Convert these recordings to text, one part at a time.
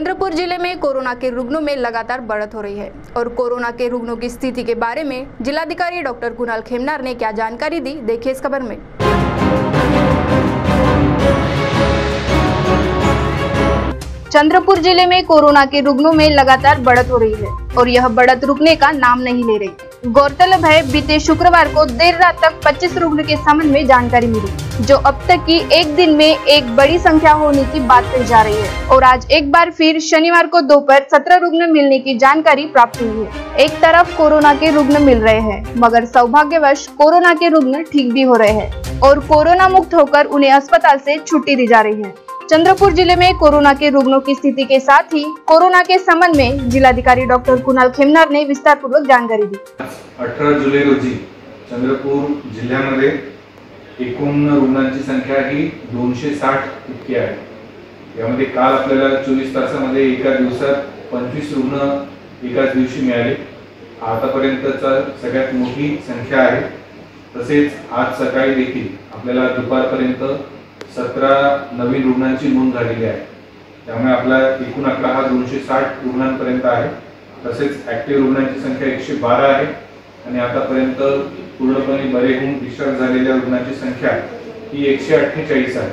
चंद्रपुर ज़िले में कोरोना के रुग्णों में लगातार बढ़त हो रही है और कोरोना के रुग्णों की स्थिति के बारे में जिलाधिकारी डॉक्टर कुणाल खेमनार ने क्या जानकारी दी, देखिए इस खबर में। चंद्रपुर ज़िले में कोरोना के रुग्णों में लगातार बढ़त हो रही है और यह बढ़त रुकने का नाम नहीं ले रही। गौरतलब है, बीते शुक्रवार को देर रात तक 25 रुग्ण के संबंध में जानकारी मिली, जो अब तक की एक दिन में एक बड़ी संख्या होने की बात कही जा रही है। और आज एक बार फिर शनिवार को दोपहर 17 रुग्ण मिलने की जानकारी प्राप्त हुई है। एक तरफ़ कोरोना के रुग्ण मिल रहे हैं, मगर सौभाग्यवश कोरोना के रुग्ण ठीक भी हो रहे हैं, और कोरोना मुक्त होकर उन्हें अस्पताल से छुट्टी दी जा रही है। चंद्रपुर जिले में कोरोना के रुग्णों की स्थिति के साथ ही कोरोना के संबंध में जिलाधिकारी डॉक्टर कुणाल खेमनार ने विस्तार पूर्वक जानकारी दी। अठरा जुलै रोजी चंद्रपूर जिल्ह्यामध्ये एकूण रुग्णांची संख्या ही दोनशे साठ इतकी आहे. यामध्ये काल आपल्याला चोवीस तासामध्ये एका दिवसात पंचवीस रुग्ण एकाच दिवशी मिळाले. आतापर्यंतचा सगळ्यात मोठी संख्या आहे. तसेच आज सकाळी देखील आपल्याला दुपारपर्यंत सतरा नवीन रुग्णांची नोंद झालेली आहे. त्यामुळे आपला एकूण अकरा हा दोनशे साठ रुग्णांपर्यंत आहे. तसेच ऍक्टिव्ह रुग्णांची संख्या एकशे बारा आहे. आणि आतापर्यंत पूर्णपणे बरे होऊन डिस्चार्ज झालेल्या रुग्णांची संख्या ही एकशे अठ्ठेचाळीस आहे.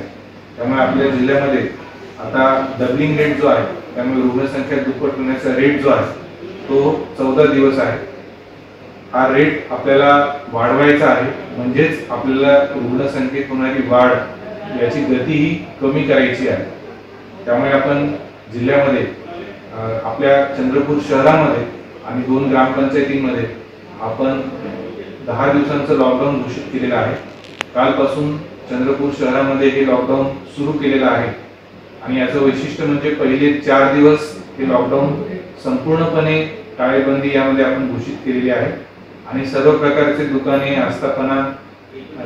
त्यामुळे आपल्या जिल्ह्यामध्ये आता डबलिंग रेट जो आहे त्यामुळे रुग्णसंख्या दुप्पट होण्याचा रेट जो आहे तो चौदा दिवस आहे. हा रेट आपल्याला वाढवायचा आहे. म्हणजेच आपल्याला रुग्णसंख्येत होणारी वाढ म्हणजे याची गती ही कमी करायची आहे. त्यामुळे आपण जिल्ह्यामध्ये आपल्या चंद्रपूर शहरामध्ये आणि दोन ग्रामपंचायतींमध्ये आपण दहा दिवसांचं लॉकडाऊन घोषित केलेलं आहे. कालपासून चंद्रपूर शहरामध्ये हे लॉकडाऊन सुरू केलेलं आहे. आणि याचं वैशिष्ट्य म्हणजे पहिले चार दिवस हे लॉकडाऊन संपूर्णपणे टाळेबंदी यामध्ये आपण घोषित केलेली आहे. आणि सर्व प्रकारचे दुकाने आस्थापना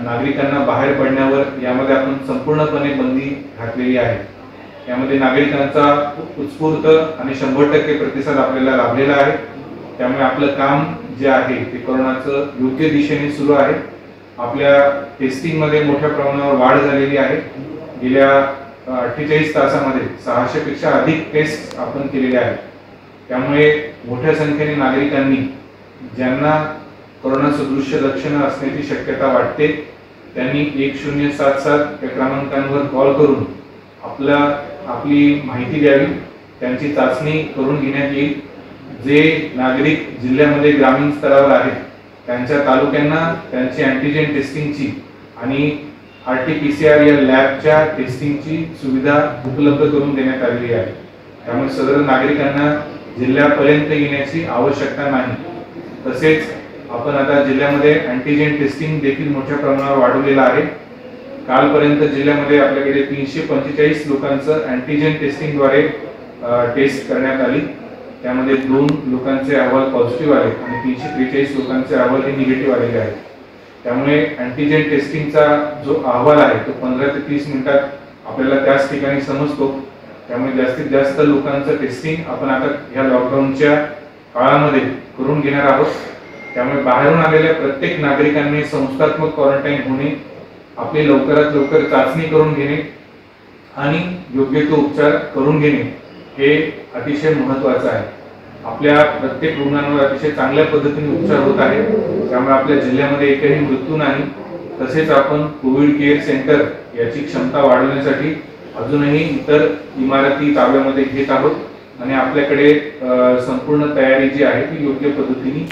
नागरिकांना बाहेर पडण्यावर यामध्ये आपण संपूर्णपणे बंदी घातलेली आहे. यामध्ये नागरिकांचा उत्स्फूर्त आणि शंभर टक्के प्रतिसाद आपल्याला लाभलेला आहे. त्यामुळे आपलं काम जे आहे ते कोरोनाचं योग्य दिशेने सुरू आहे. आपल्या टेस्टिंगमध्ये मोठ्या प्रमाणावर वाढ झालेली आहे. गेल्या अठ्ठेचाळीस तासामध्ये सहाशेपेक्षा अधिक टेस्ट आपण केलेले आहेत. त्यामुळे मोठ्या संख्येने नागरिकांनी ज्यांना कोरोना सदृश्य लक्षणं असण्याची शक्यता वाटते. त्यांनी एक शून्य सात सात या क्रमांकांवर कॉल करून आपला आपली माहिती द्यावी. त्यांची चाचणी करून घेण्यात येईल. जे नागरिक जिल्ह्यामध्ये ग्रामीण स्तरावर आहेत त्यांच्या तालुक्यांना त्यांची अँटीजेन टेस्टिंगची आणि R T P C R या लॅबच्या टेस्टिंगची सुविधा उपलब्ध करून देण्यात आलेली आहे. त्यामुळे सदर नागरिकांना जिल्ह्यापर्यंत येण्याची आवश्यकता नाही. तसेच आपण आता जिल्ह्यामध्ये अँटीजेन टेस्टिंग देखील मोठ्या प्रमाणावर वाढवलेलं आहे. कालपर्यंत जिल्ह्यामध्ये आपल्याकडे तीनशे पंचेचाळीस लोकांचं अँटीजेन टेस्टिंगद्वारे टेस्ट करण्यात आली. त्यामध्ये दोन लोकांचे अहवाल पॉझिटिव्ह आले आणि तीनशे त्रेचाळीस लोकांचे अहवाल हे निगेटिव्ह आलेले आहेत. त्यामुळे अँटीजेन टेस्टिंगचा जो अहवाल आहे तो पंधरा ते तीस मिनिटात आपल्याला त्याच ठिकाणी समजतो. त्यामुळे जास्तीत जास्त लोकांचं टेस्टिंग आपण आता ह्या लॉकडाऊनच्या काळामध्ये करून घेणार आहोत. त्यामुळे बाहेरून आलेल्या प्रत्येक नागरिकांनी संस्थात्मक क्वारंटाईन होणे आपली लवकरात लवकर चाचणी करून घेणे आणि योग्य तो उपचार करून घेणे हे अतिशय महत्वाचं आहे. आपल्या प्रत्येक रुग्णांवर अतिशय चांगल्या पद्धतीने उपचार होत आहे. त्यामुळे आपल्या जिल्ह्यामध्ये एकही मृत्यू नाही. तसेच आपण कोविड केअर सेंटर याची क्षमता वाढवण्यासाठी अजूनही इतर इमारती ताब्यामध्ये घेत आहोत. आणि आपल्याकडे संपूर्ण तयारी जी आहे ती योग्य पद्धतीने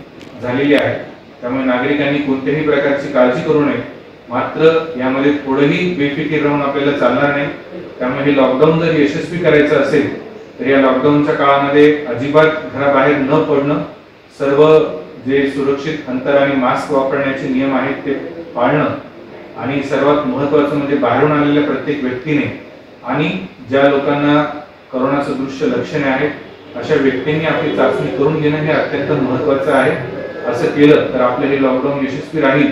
झालेली आहे. त्यामुळे नागरिकांनी कोणत्याही प्रकारची काळजी करू नये. मात्र यामध्ये थोडंही बेफिकीर राहून आपल्याला चालणार नाही. त्यामुळे हे लॉकडाऊन जर यशस्वी करायचं असेल तर या लॉकडाऊनच्या काळामध्ये अजिबात घराबाहेर न पडणं सर्व जे सुरक्षित अंतर आणि मास्क वापरण्याचे नियम आहेत ते पाळणं आणि सर्वात महत्वाचं म्हणजे बाहेरून आलेल्या प्रत्येक व्यक्तीने आणि ज्या लोकांना करोनाचं दृश्य लक्षणे आहेत अशा व्यक्तींनी आपली चाचणी करून घेणं हे अत्यंत महत्वाचं आहे. असं केलं तर आपलं हे लॉकडाऊन यशस्वी राहील.